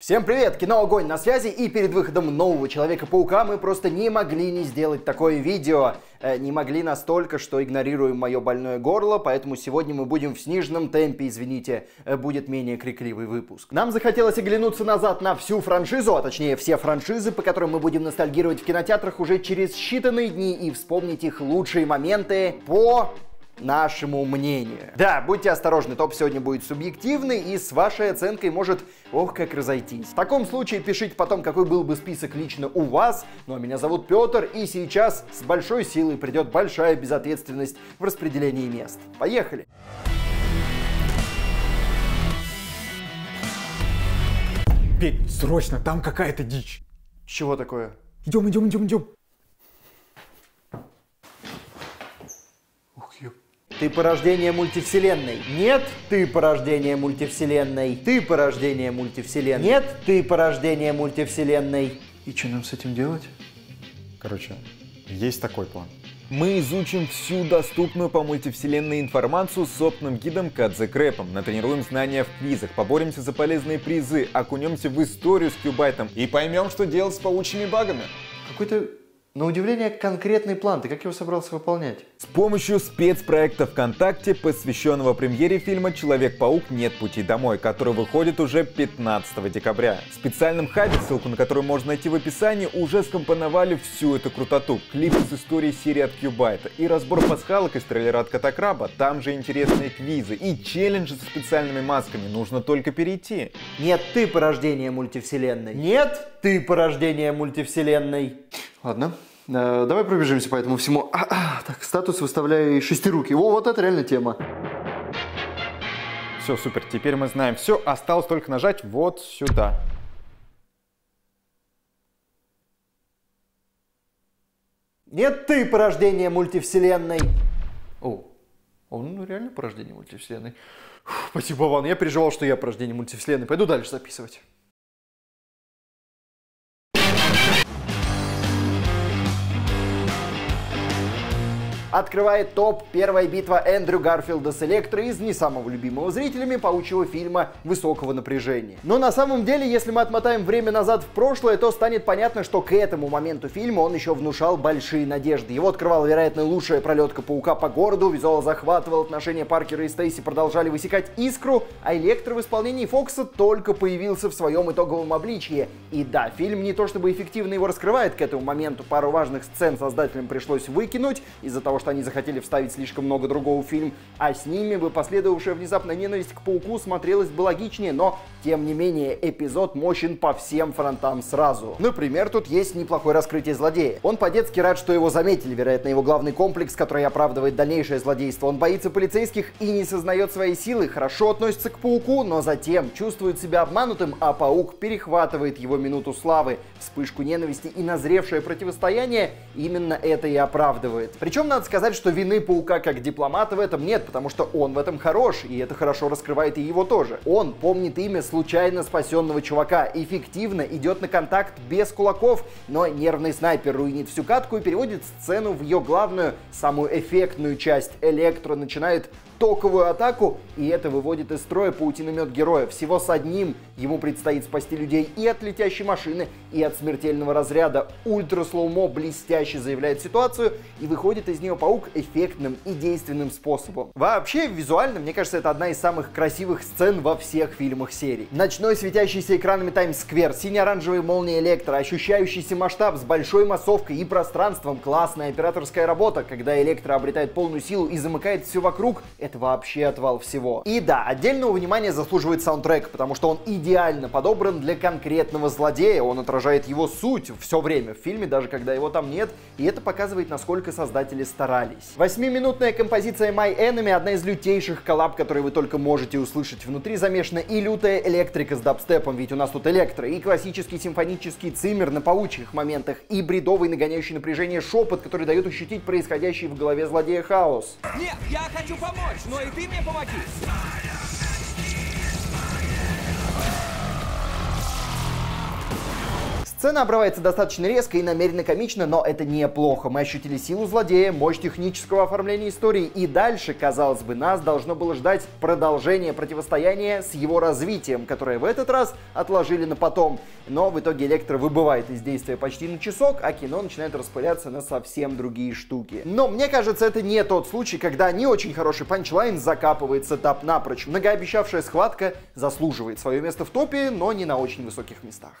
Всем привет! Кино Огонь на связи и перед выходом нового Человека-паука мы просто не могли не сделать такое видео. Э, не могли настолько, что игнорируем мое больное горло, поэтому сегодня мы будем в сниженном темпе, извините, э, будет менее крикливый выпуск. Нам захотелось оглянуться назад на всю франшизу, а точнее все франшизы, по которым мы будем ностальгировать в кинотеатрах уже через считанные дни и вспомнить их лучшие моменты по нашему мнению. Да, будьте осторожны, топ сегодня будет субъективный и с вашей оценкой может, ох, как разойтись. В таком случае пишите потом, какой был бы список лично у вас. Ну а меня зовут Петр, и сейчас с большой силой придет большая безответственность в распределении мест. Поехали! Петь, срочно, там какая-то дичь. Чего такое? Идем, идем, идем, идем. Ты порождение мультивселенной. Нет, ты порождение мультивселенной. Ты порождение мультивселенной. Нет, ты порождение мультивселенной. И что нам с этим делать? Короче, есть такой план. Мы изучим всю доступную по мультивселенной информацию с опытным гидом Кадзе Крэпом, натренируем знания в квизах, поборемся за полезные призы, окунемся в историю с Кьюбайтом и поймем, что делать с паучьими багами. Какой-то, на удивление, конкретный план. Ты как его собрался выполнять? С помощью спецпроекта ВКонтакте, посвященного премьере фильма «Человек-паук. Нет пути домой», который выходит уже 15 декабря. В специальном хабе, ссылку на который можно найти в описании, уже скомпоновали всю эту крутоту. Клипы с историей серии от Кьюбайта и разбор пасхалок из трейлера от Катакраба, там же интересные квизы и челленджи со специальными масками. Нужно только перейти. Нет, ты порождение мультивселенной. Нет, ты порождение мультивселенной. Ладно, давай пробежимся по этому всему. А, а, так, статус выставляю шестируки. О, вот это реально тема. Все, супер, теперь мы знаем все, осталось только нажать вот сюда. Нет, ты порождение мультивселенной. О, он ну, реально порождение мультивселенной. Фух, Спасибо, Ван. Я переживал, что я порождение мультивселенной. Пойду дальше записывать. Открывает топ первая битва Эндрю Гарфилда с Электро из не самого любимого зрителями паучьего фильма высокого напряжения. Но на самом деле, если мы отмотаем время назад в прошлое, то станет понятно, что к этому моменту фильма он еще внушал большие надежды. Его открывала, вероятно, лучшая пролетка паука по городу, визуал захватывал, отношения Паркера и Стейси продолжали высекать искру, а Электро в исполнении Фокса только появился в своем итоговом обличье. И да, фильм не то чтобы эффективно его раскрывает к этому моменту, пару важных сцен создателям пришлось выкинуть из-за того, что они захотели вставить слишком много другого в фильм, а с ними бы последовавшая внезапная ненависть к пауку смотрелась бы логичнее, но, тем не менее, эпизод мощен по всем фронтам сразу. Например, тут есть неплохое раскрытие злодея. Он по-детски рад, что его заметили, вероятно, его главный комплекс, который оправдывает дальнейшее злодейство. Он боится полицейских и не сознает своей силы, хорошо относится к пауку, но затем чувствует себя обманутым, а паук перехватывает его минуту славы, вспышку ненависти и назревшее противостояние именно это и оправдывает. Причем, надо сказать, что вины паука как дипломата в этом нет, потому что он в этом хорош, и это хорошо раскрывает и его тоже. Он помнит имя случайно спасенного чувака, эффективно идет на контакт без кулаков, но нервный снайпер руинит всю катку и переводит сцену в ее главную, самую эффектную часть. Электро начинает токовую атаку, и это выводит из строя паутиномет героя. Всего с одним ему предстоит спасти людей и от летящей машины, и от смертельного разряда. Ультра slow-mo блестяще заявляет ситуацию, и выходит из нее паук эффектным и действенным способом. Вообще, визуально, мне кажется, это одна из самых красивых сцен во всех фильмах серии. Ночной светящийся экранами Таймс-сквер, сине-оранжевые молнии электро, ощущающийся масштаб с большой массовкой и пространством, классная операторская работа, когда электро обретает полную силу и замыкает все вокруг, это вообще отвал всего. И да, отдельного внимания заслуживает саундтрек, потому что он идеально подобран для конкретного злодея, он отражает его суть все время в фильме, даже когда его там нет, и это показывает, насколько создатели старались. Восьмиминутная композиция My Enemy одна из лютейших коллаб, которые вы только можете услышать. Внутри замешана и лютая электрика с дабстепом, ведь у нас тут электро, и классический симфонический циммер на паучьих моментах, и бредовый нагоняющий напряжение шепот, который дает ощутить происходящий в голове злодея хаос. Нет, я хочу помочь, но и ты мне помоги. Сцена обрывается достаточно резко и намеренно комично, но это неплохо. Мы ощутили силу злодея, мощь технического оформления истории, и дальше, казалось бы, нас должно было ждать продолжение противостояния с его развитием, которое в этот раз отложили на потом. Но в итоге Электро выбывает из действия почти на часок, а кино начинает распыляться на совсем другие штуки. Но мне кажется, это не тот случай, когда не очень хороший punchline закапывает setup напрочь. Многообещавшая схватка заслуживает свое место в топе, но не на очень высоких местах.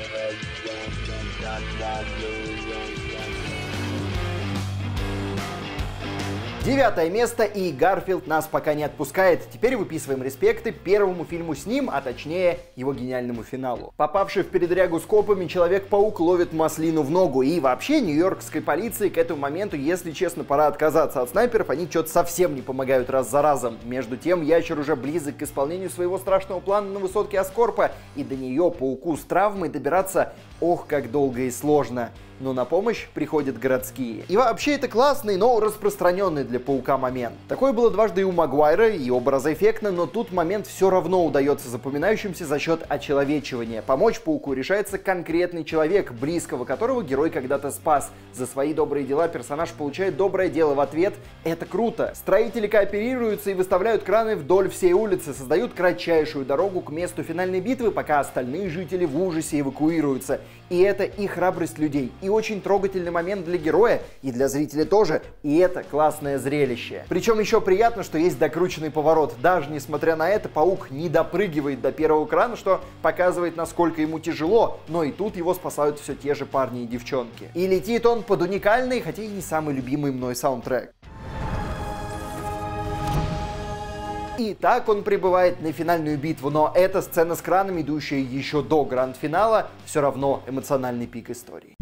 Девятое место, и Гарфилд нас пока не отпускает. Теперь выписываем респекты первому фильму с ним, а точнее его гениальному финалу. Попавший в передрягу с копами, Человек-паук ловит маслину в ногу. И вообще нью-йоркской полиции к этому моменту, если честно, пора отказаться от снайперов. Они что-то совсем не помогают раз за разом. Между тем, Ящер уже близок к исполнению своего страшного плана на высотке Аскорпа. И до нее пауку с травмой добираться ох, как долго и сложно но на помощь приходят городские. И вообще это классный, но распространенный для Паука момент. Такое было дважды и у Магуайра, и оба раза эффектно, но тут момент все равно удается запоминающимся за счет очеловечивания. Помочь Пауку решается конкретный человек, близкого которого герой когда-то спас. За свои добрые дела персонаж получает доброе дело в ответ. Это круто. Строители кооперируются и выставляют краны вдоль всей улицы, создают кратчайшую дорогу к месту финальной битвы, пока остальные жители в ужасе эвакуируются. И это и храбрость людей, и очень трогательный момент для героя, и для зрителя тоже. И это классное зрелище. Причем еще приятно, что есть докрученный поворот. Даже несмотря на это, паук не допрыгивает до первого крана, что показывает, насколько ему тяжело. Но и тут его спасают все те же парни и девчонки. И летит он под уникальный, хотя и не самый любимый мной саундтрек. И так он прибывает на финальную битву, но эта сцена с кранами, идущая еще до гранд-финала, все равно эмоциональный пик истории.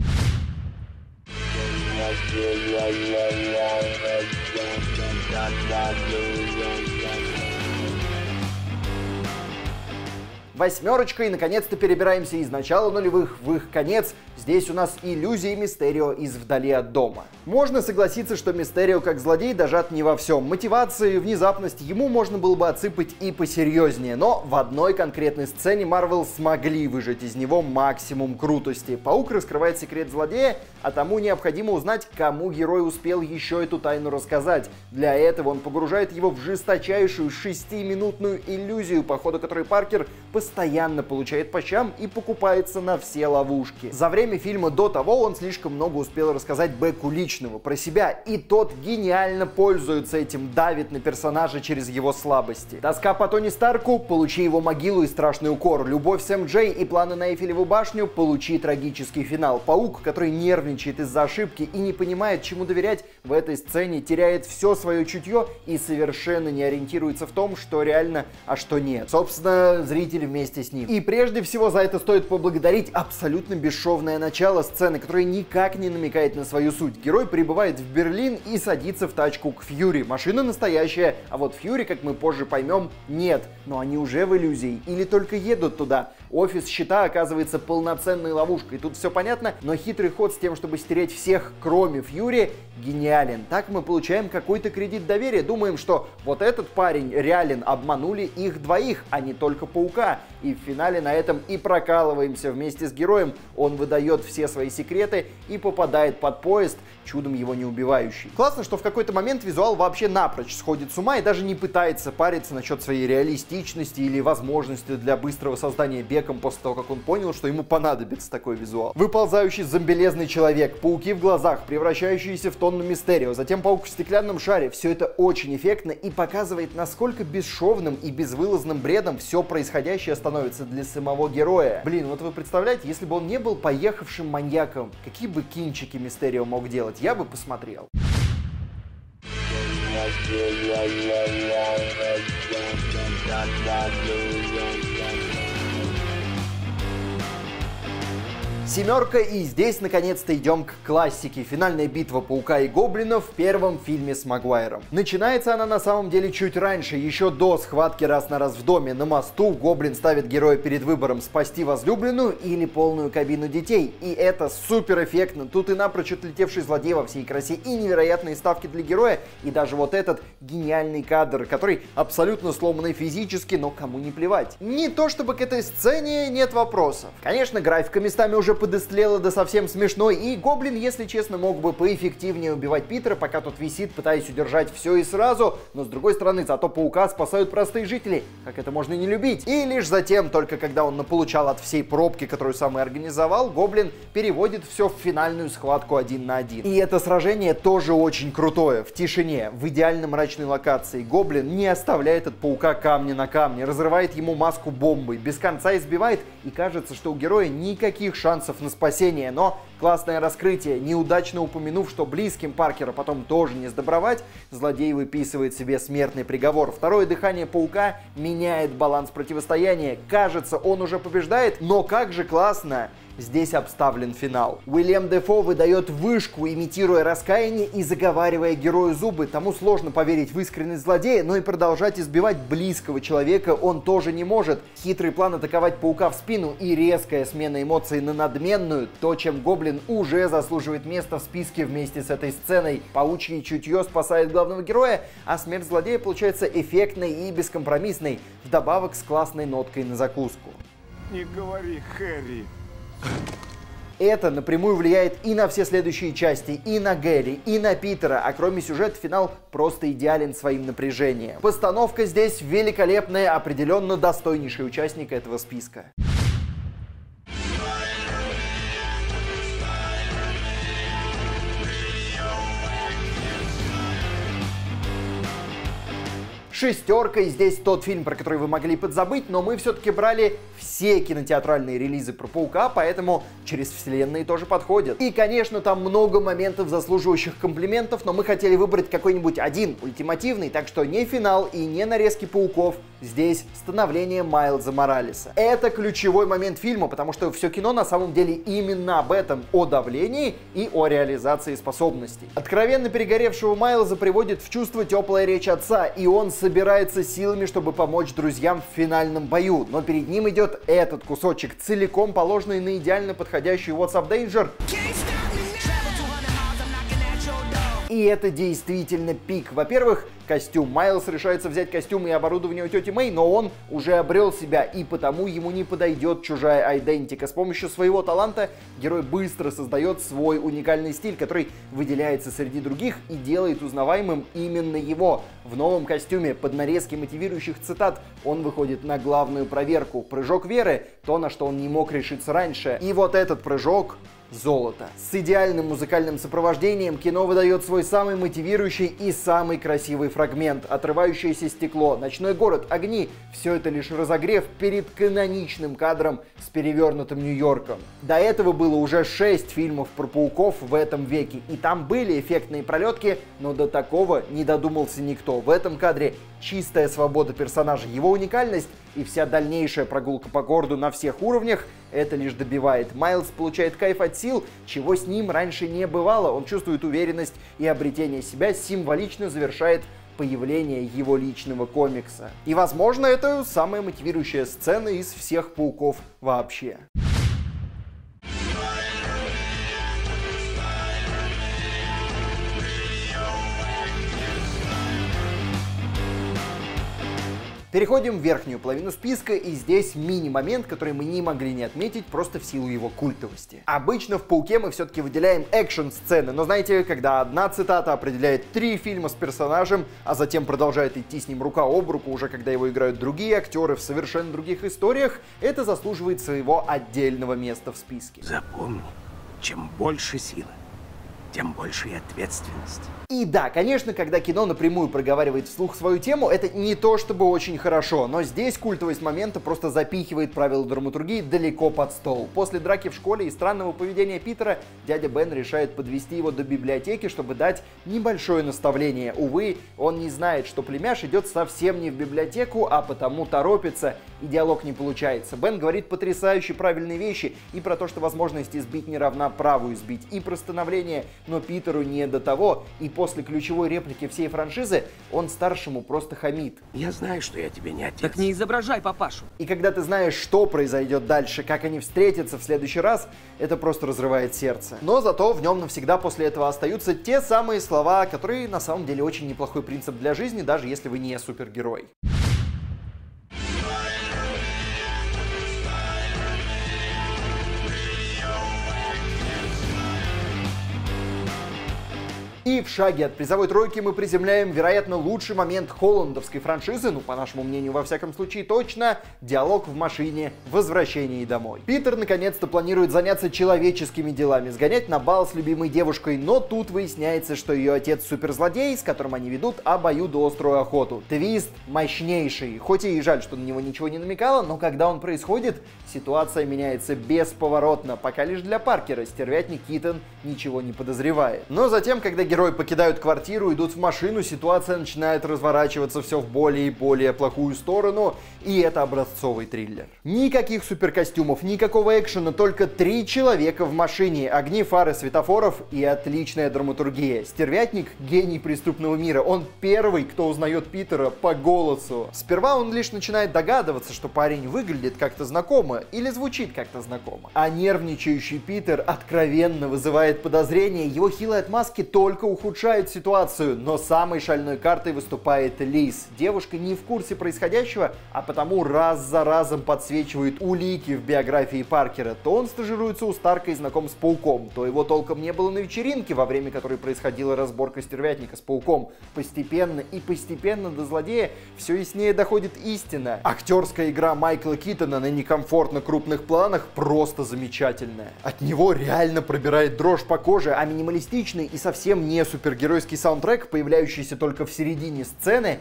Восьмерочка, и наконец-то перебираемся из начала нулевых в их конец. Здесь у нас иллюзия Мистерио из «Вдали от дома». Можно согласиться, что Мистерио как злодей дожат не во всем. Мотивации, внезапность ему можно было бы отсыпать и посерьезнее, но в одной конкретной сцене Марвел смогли выжать из него максимум крутости. Паук раскрывает секрет злодея, а тому необходимо узнать, кому герой успел еще эту тайну рассказать. Для этого он погружает его в жесточайшую шестиминутную иллюзию, по ходу которой Паркер постоянно получает по щам и покупается на все ловушки. За время фильма до того он слишком много успел рассказать Беку личного про себя, и тот гениально пользуется этим, давит на персонажа через его слабости. Тоска по Тони Старку, получи его могилу и страшный укор. Любовь Сэм Джей и планы на Эйфелеву башню, получи трагический финал. Паук, который нервничает из-за ошибки и не понимает, чему доверять, в этой сцене теряет все свое чутье и совершенно не ориентируется в том, что реально, а что нет. Собственно, зритель вместе с ним. И прежде всего за это стоит поблагодарить абсолютно бесшовное начало сцены, которое никак не намекает на свою суть. Герой прибывает в Берлин и садится в тачку к Фьюри. Машина настоящая, а вот Фьюри, как мы позже поймем, нет. Но они уже в иллюзии или только едут туда. Офис щита оказывается полноценной ловушкой. Тут все понятно, но хитрый ход с тем, чтобы стереть всех, кроме Фьюри, гениален. Так мы получаем какой-то кредит доверия. Думаем, что вот этот парень реален, обманули их двоих, а не только Паука. И в финале на этом и прокалываемся вместе с героем. Он выдает все свои секреты и попадает под поезд, чудом его не убивающий. Классно, что в какой-то момент визуал вообще напрочь сходит с ума и даже не пытается париться насчет своей реалистичности или возможности для быстрого создания беком после того, как он понял, что ему понадобится такой визуал. Выползающий зомбелезный человек пауки в глазах, превращающиеся в тонну мистерио, затем паук в стеклянном шаре. Все это очень эффектно и показывает, насколько бесшовным и безвылазным бредом все происходящее становится для самого героя. Блин, вот вы представляете, если бы он не был поехавшим маньяком, какие бы кинчики Мистерио мог делать, я бы посмотрел. Семерка, и здесь наконец-то идем к классике. Финальная битва Паука и Гоблинов в первом фильме с Магуайром. Начинается она на самом деле чуть раньше, еще до схватки раз на раз в доме. На мосту Гоблин ставит героя перед выбором спасти возлюбленную или полную кабину детей. И это супер эффектно. Тут и напрочь отлетевший злодей во всей красе, и невероятные ставки для героя, и даже вот этот гениальный кадр, который абсолютно сломанный физически, но кому не плевать. Не то чтобы к этой сцене нет вопросов. Конечно, графика местами уже подостлела до совсем смешной, и Гоблин, если честно, мог бы поэффективнее убивать Питера, пока тот висит, пытаясь удержать все и сразу, но с другой стороны, зато Паука спасают простые жители, как это можно не любить. И лишь затем, только когда он наполучал от всей пробки, которую сам и организовал, Гоблин переводит все в финальную схватку один на один. И это сражение тоже очень крутое, в тишине, в идеально мрачной локации. Гоблин не оставляет от Паука камня на камне, разрывает ему маску бомбой, без конца избивает, и кажется, что у героя никаких шансов шансов на спасение, но классное раскрытие, неудачно упомянув, что близким Паркера потом тоже не сдобровать, злодей выписывает себе смертный приговор. Второе дыхание Паука меняет баланс противостояния. Кажется, он уже побеждает, но как же классно! здесь обставлен финал. Уильям Дефо выдает вышку, имитируя раскаяние и заговаривая герою зубы. Тому сложно поверить в искренность злодея, но и продолжать избивать близкого человека он тоже не может. Хитрый план атаковать паука в спину и резкая смена эмоций на надменную, то, чем Гоблин уже заслуживает места в списке вместе с этой сценой. Паучье чутье спасает главного героя, а смерть злодея получается эффектной и бескомпромиссной, вдобавок с классной ноткой на закуску. Не говори, Хэри. Это напрямую влияет и на все следующие части, и на Гэри, и на Питера, а кроме сюжета финал просто идеален своим напряжением. Постановка здесь великолепная, определенно достойнейший участник этого списка. Шестерка, и здесь тот фильм, про который вы могли подзабыть, но мы все-таки брали все кинотеатральные релизы про Паука, поэтому через вселенные тоже подходят. И, конечно, там много моментов, заслуживающих комплиментов, но мы хотели выбрать какой-нибудь один ультимативный, так что не финал и не нарезки Пауков, здесь становление Майлза Моралеса. Это ключевой момент фильма, потому что все кино на самом деле именно об этом, о давлении и о реализации способностей. Откровенно перегоревшего Майлза приводит в чувство теплая речь отца, и он с собирается силами, чтобы помочь друзьям в финальном бою, но перед ним идет этот кусочек, целиком положенный на идеально подходящий WhatsApp Danger. И это действительно пик. Во-первых, костюм. Майлз решается взять костюм и оборудование у тети Мэй, но он уже обрел себя, и потому ему не подойдет чужая айдентика. С помощью своего таланта герой быстро создает свой уникальный стиль, который выделяется среди других и делает узнаваемым именно его. В новом костюме под нарезки мотивирующих цитат он выходит на главную проверку. Прыжок веры, то, на что он не мог решиться раньше. И вот этот прыжок золото. С идеальным музыкальным сопровождением кино выдает свой самый мотивирующий и самый красивый фрагмент. Отрывающееся стекло, ночной город, огни. Все это лишь разогрев перед каноничным кадром с перевернутым Нью-Йорком. До этого было уже шесть фильмов про пауков в этом веке. И там были эффектные пролетки, но до такого не додумался никто. В этом кадре чистая свобода персонажа, его уникальность и вся дальнейшая прогулка по городу на всех уровнях это лишь добивает. Майлз получает кайф от сил, чего с ним раньше не бывало. Он чувствует уверенность и обретение себя символично завершает появление его личного комикса. И, возможно, это самая мотивирующая сцена из всех пауков вообще. Переходим в верхнюю половину списка, и здесь мини-момент, который мы не могли не отметить просто в силу его культовости. Обычно в «Пауке» мы все-таки выделяем экшн-сцены, но знаете, когда одна цитата определяет три фильма с персонажем, а затем продолжает идти с ним рука об руку, уже когда его играют другие актеры в совершенно других историях, это заслуживает своего отдельного места в списке. Запомни, чем больше силы, тем больше и ответственность. И да, конечно, когда кино напрямую проговаривает вслух свою тему, это не то чтобы очень хорошо, но здесь культовость момента просто запихивает правила драматургии далеко под стол. После драки в школе и странного поведения Питера, дядя Бен решает подвести его до библиотеки, чтобы дать небольшое наставление. Увы, он не знает, что племяш идет совсем не в библиотеку, а потому торопится, и диалог не получается. Бен говорит потрясающе правильные вещи и про то, что возможность избить не равна праву избить, и про становление, но Питеру не до того, и после ключевой реплики всей франшизы он старшему просто хамит. Я знаю, что я тебе не отец. Так не изображай папашу. И когда ты знаешь, что произойдет дальше, как они встретятся в следующий раз, это просто разрывает сердце. Но зато в нем навсегда после этого остаются те самые слова, которые на самом деле очень неплохой принцип для жизни, даже если вы не супергерой. В шаге от призовой тройки мы приземляем, вероятно, лучший момент холландовской франшизы, ну, по нашему мнению, во всяком случае, точно, диалог в машине, возвращение домой. Питер наконец-то планирует заняться человеческими делами, сгонять на бал с любимой девушкой, но тут выясняется, что ее отец суперзлодей, с которым они ведут обоюдоострую охоту. Твист мощнейший, хоть и жаль, что на него ничего не намекало, но когда он происходит, ситуация меняется бесповоротно, пока лишь для Паркера стервятник Китон ничего не подозревает. Но затем, когда герои покидают квартиру, идут в машину, ситуация начинает разворачиваться все в более и более плохую сторону, и это образцовый триллер. Никаких суперкостюмов, никакого экшена, только три человека в машине, огни, фары, светофоров и отличная драматургия. Стервятник — гений преступного мира, он первый, кто узнает Питера по голосу. Сперва он лишь начинает догадываться, что парень выглядит как-то знакомо или звучит как-то знакомо. А нервничающий Питер откровенно вызывает подозрение, его хилые отмазки только ухудшают ситуацию, но самой шальной картой выступает Лиз. Девушка не в курсе происходящего, а потому раз за разом подсвечивает улики в биографии Паркера. То он стажируется у Старка и знаком с Пауком, то его толком не было на вечеринке, во время которой происходила разборка стервятника с Пауком. Постепенно и постепенно до злодея все яснее доходит истина. Актерская игра Майкла Китона на некомфортно крупных планах просто замечательная. От него реально пробирает дрожь по коже, а минималистичный и совсем не супергеройский саундтрек, появляющийся только в середине сцены,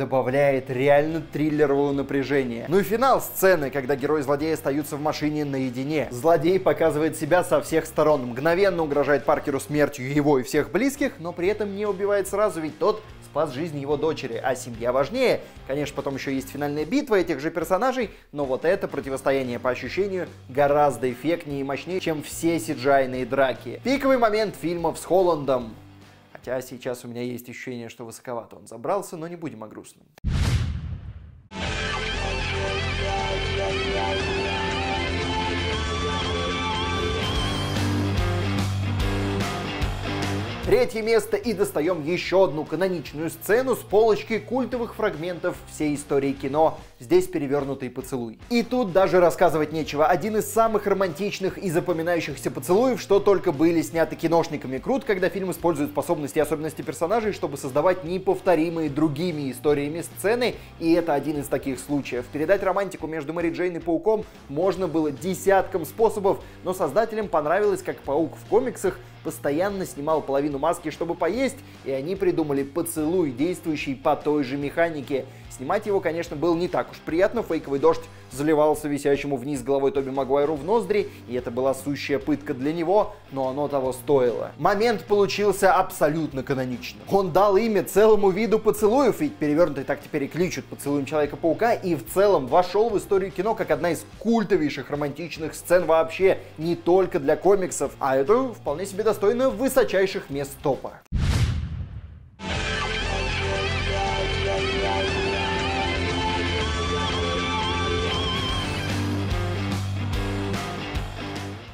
добавляет реально триллерового напряжения. Ну и финал сцены, когда герой злодея остаются в машине наедине. Злодей показывает себя со всех сторон, мгновенно угрожает Паркеру смертью его и всех близких, но при этом не убивает сразу, ведь тот спас жизнь его дочери, а семья важнее. Конечно, потом еще есть финальная битва этих же персонажей, но вот это противостояние по ощущению гораздо эффектнее и мощнее, чем все сиджайные драки. Пиковый момент фильмов с Холландом. Хотя сейчас у меня есть ощущение, что высоковато он забрался, но не будем о грустном. Третье место и достаем еще одну каноничную сцену с полочки культовых фрагментов всей истории кино. Здесь перевернутый поцелуй. И тут даже рассказывать нечего. Один из самых романтичных и запоминающихся поцелуев, что только были сняты киношниками. Крут, когда фильм использует способности и особенности персонажей, чтобы создавать неповторимые другими историями сцены. И это один из таких случаев. Передать романтику между Мэри Джейн и Пауком можно было десятком способов, но создателям понравилось, как Паук в комиксах постоянно снимал половину маски, чтобы поесть, и они придумали поцелуй, действующий по той же механике. Снимать его, конечно, было не так уж приятно, фейковый дождь заливался висящему вниз головой Тоби Магуайру в ноздри, и это была сущая пытка для него, но оно того стоило. Момент получился абсолютно каноничным. Он дал имя целому виду поцелуев, ведь перевернутый так теперь и кличут поцелуем Человека-паука, и в целом вошел в историю кино как одна из культовейших романтичных сцен вообще, не только для комиксов, а это вполне себе достойно высочайших мест топа.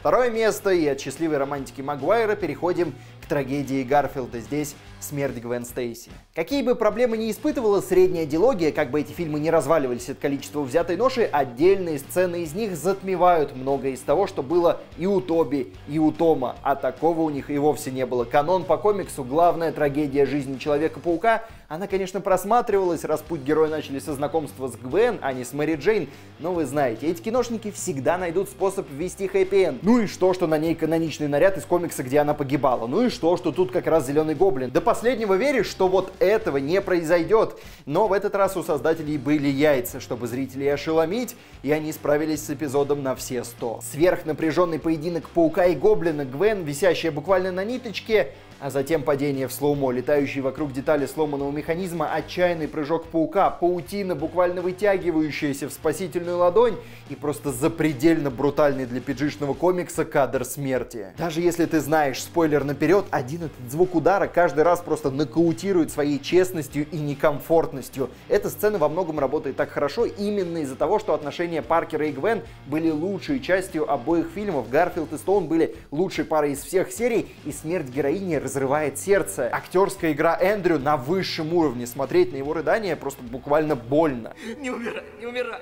Второе место, и от счастливой романтики Магуайра переходим к трагедии Гарфилда. Здесь смерть Гвен Стейси. Какие бы проблемы ни испытывала средняя дилогия, как бы эти фильмы не разваливались от количества взятой ноши, отдельные сцены из них затмевают многое из того, что было и у Тоби, и у Тома, а такого у них и вовсе не было. Канон по комиксу, главная трагедия жизни Человека-паука, Она, конечно, просматривалась, раз путь героя начали со знакомства с Гвен, а не с Мэри Джейн, но вы знаете, эти киношники всегда найдут способ ввести happy end. Ну и что, что на ней каноничный наряд из комикса, где она погибала? Ну и что, что тут как раз зеленый гоблин? До последнего веришь, что вот этого не произойдет. Но в этот раз у создателей были яйца, чтобы зрителей ошеломить, и они справились с эпизодом на все сто. Сверхнапряженный поединок паука и гоблина, Гвен, висящая буквально на ниточке, а затем падение в slow-mo, летающие вокруг детали сломанного механизма, отчаянный прыжок паука, паутина, буквально вытягивающаяся в спасительную ладонь и просто запредельно брутальный для пиджишного комикса кадр смерти. Даже если ты знаешь спойлер наперед, один этот звук удара каждый раз просто нокаутирует своей честностью и некомфортностью. Эта сцена во многом работает так хорошо именно из-за того, что отношения Паркера и Гвен были лучшей частью обоих фильмов. Гарфилд и Стоун были лучшей парой из всех серий, и смерть героини разрывает сердце. Актерская игра Эндрю на высшем уровне. Смотреть на его рыдание просто буквально больно. Не умирай, не умирай.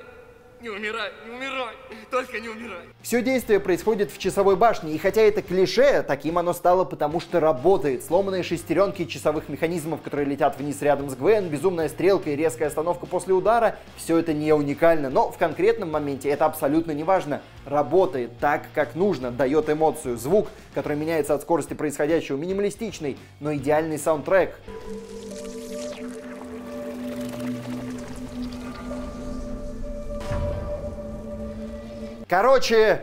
Не умирай, не умирай, только не умирай. Все действие происходит в часовой башне, и хотя это клише, таким оно стало потому что работает. Сломанные шестеренки часовых механизмов, которые летят вниз рядом с Гвен, безумная стрелка и резкая остановка после удара, все это не уникально, но в конкретном моменте это абсолютно не важно. Работает так, как нужно, дает эмоцию, звук, который меняется от скорости происходящего, минималистичный, но идеальный саундтрек. Короче,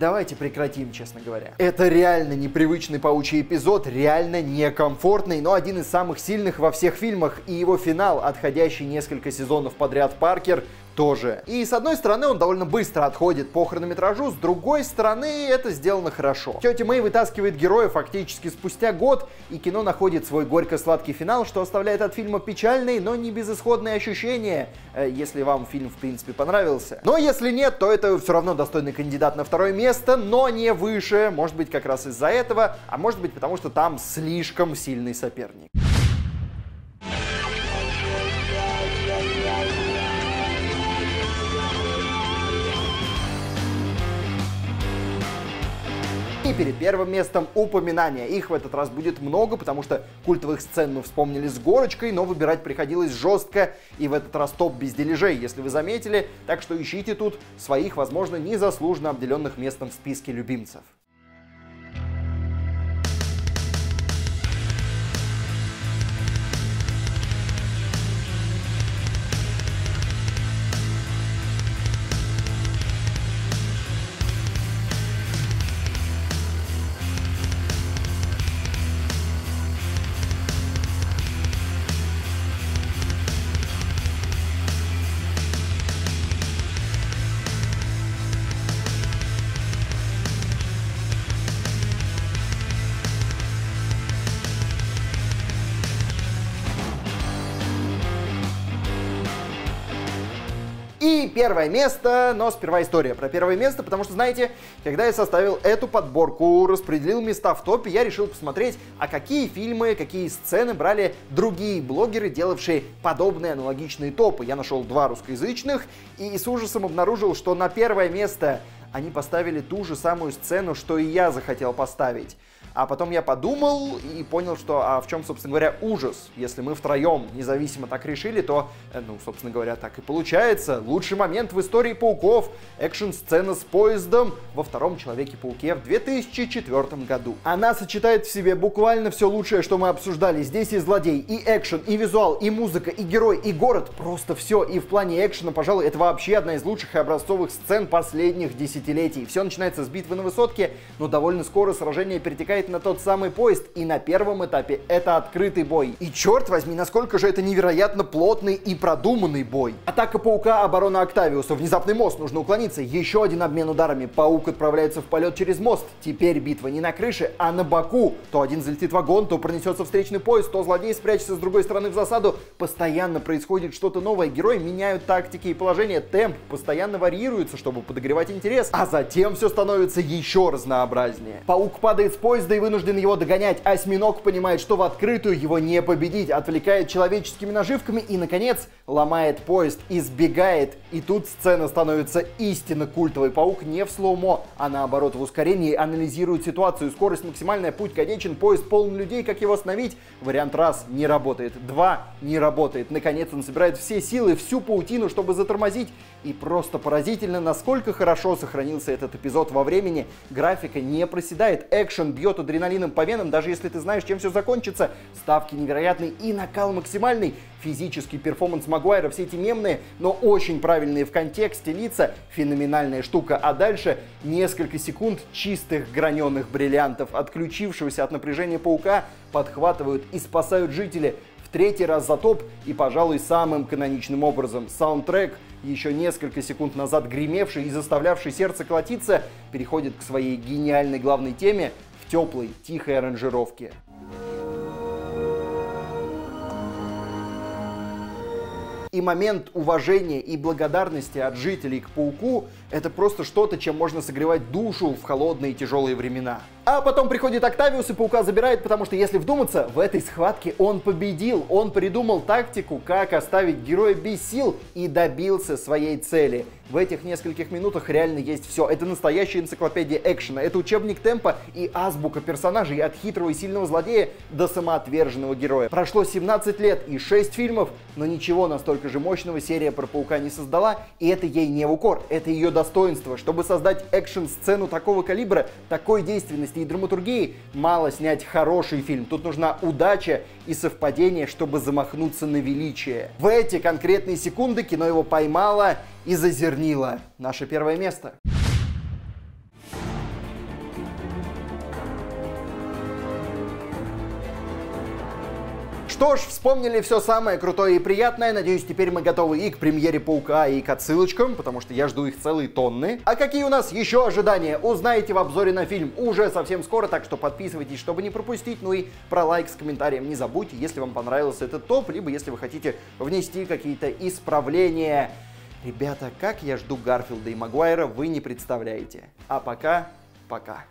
давайте прекратим, честно говоря. Это реально непривычный паучий эпизод, реально некомфортный, но один из самых сильных во всех фильмах. И его финал, отходящий несколько сезонов подряд Паркер, тоже. И с одной стороны он довольно быстро отходит по хронометражу, с другой стороны это сделано хорошо. Тетя Мэй вытаскивает героя фактически спустя год, и кино находит свой горько-сладкий финал, что оставляет от фильма печальные, но не безысходные ощущения, э, если вам фильм в принципе понравился. Но если нет, то это все равно достойный кандидат на второе место, но не выше, может быть как раз из-за этого, а может быть потому что там слишком сильный соперник. И перед первым местом упоминания. Их в этот раз будет много, потому что культовых сцен мы вспомнили с горочкой, но выбирать приходилось жестко. И в этот раз топ без дележей, если вы заметили. Так что ищите тут своих, возможно, незаслуженно обделенных местом в списке любимцев. И первое место, но сперва история про первое место, потому что, знаете, когда я составил эту подборку, распределил места в топе, я решил посмотреть, а какие фильмы, какие сцены брали другие блогеры, делавшие подобные аналогичные топы. Я нашел два русскоязычных и с ужасом обнаружил, что на первое место они поставили ту же самую сцену, что и я захотел поставить. А потом я подумал и понял, что а в чем, собственно говоря, ужас. Если мы втроем независимо так решили, то, э, ну, собственно говоря, так и получается. Лучший момент в истории пауков. Экшн-сцена с поездом во втором Человеке-пауке в 2004 году. Она сочетает в себе буквально все лучшее, что мы обсуждали. Здесь и злодей, и экшен, и визуал, и музыка, и герой, и город. Просто все. И в плане экшена, пожалуй, это вообще одна из лучших и образцовых сцен последних десятилетий. Все начинается с битвы на высотке, но довольно скоро сражение перетекает на тот самый поезд, и на первом этапе это открытый бой. И черт возьми, насколько же это невероятно плотный и продуманный бой. Атака паука, оборона Октавиуса, внезапный мост, нужно уклониться, еще один обмен ударами, паук отправляется в полет через мост. Теперь битва не на крыше, а на боку. То один залетит вагон, то пронесется встречный поезд, то злодей спрячется с другой стороны в засаду. Постоянно происходит что-то новое, герои меняют тактики и положение, темп постоянно варьируется, чтобы подогревать интерес, а затем все становится еще разнообразнее. Паук падает с поезда и вынужден его догонять. Осьминог понимает, что в открытую его не победить, отвлекает человеческими наживками и, наконец, ломает поезд. избегает. И тут сцена становится истинно культовой. Паук не в слоумо, а наоборот в ускорении анализирует ситуацию. Скорость максимальная, путь конечен, поезд полон людей. Как его остановить? Вариант раз не работает. Два не работает. Наконец он собирает все силы, всю паутину, чтобы затормозить. И просто поразительно, насколько хорошо сохранился этот эпизод во времени. Графика не проседает, экшен бьет адреналином по венам, даже если ты знаешь, чем все закончится. Ставки невероятные и накал максимальный. Физический перформанс Магуайра, все эти мемные, но очень правильные в контексте лица, феноменальная штука. А дальше несколько секунд чистых граненых бриллиантов, отключившегося от напряжения паука, подхватывают и спасают жители. Третий раз за топ и, пожалуй, самым каноничным образом саундтрек, еще несколько секунд назад гремевший и заставлявший сердце колотиться, переходит к своей гениальной главной теме в теплой, тихой аранжировке. И момент уважения и благодарности от жителей к пауку – это просто что-то, чем можно согревать душу в холодные тяжелые времена. А потом приходит Октавиус и паука забирает, потому что, если вдуматься, в этой схватке он победил. Он придумал тактику, как оставить героя без сил и добился своей цели. В этих нескольких минутах реально есть все. Это настоящая энциклопедия экшена. Это учебник темпа и азбука персонажей от хитрого и сильного злодея до самоотверженного героя. Прошло 17 лет и 6 фильмов, но ничего настолько же мощного серия про паука не создала, и это ей не в укор, это ее достоинство. Чтобы создать экшн-сцену такого калибра, такой действенности и драматургии мало снять хороший фильм. Тут нужна удача и совпадение, чтобы замахнуться на величие. В эти конкретные секунды кино его поймало и зазернило. Наше первое место. Что ж, вспомнили все самое крутое и приятное. Надеюсь, теперь мы готовы и к премьере Паука, и к отсылочкам, потому что я жду их целые тонны. А какие у нас еще ожидания, узнаете в обзоре на фильм уже совсем скоро, так что подписывайтесь, чтобы не пропустить. Ну и про лайк с комментарием не забудьте, если вам понравился этот топ, либо если вы хотите внести какие-то исправления. Ребята, как я жду Гарфилда и Магуайра, вы не представляете. А пока, пока.